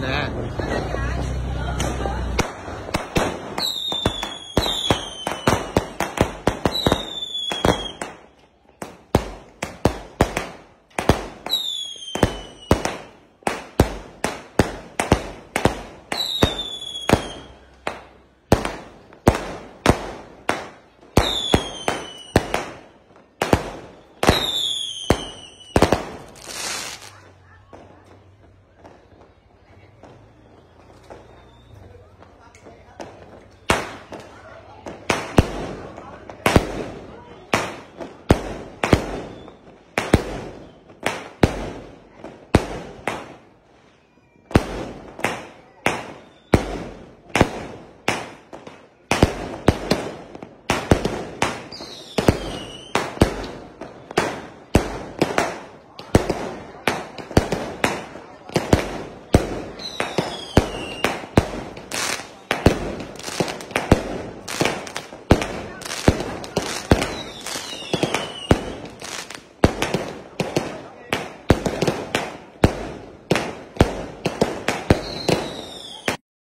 你是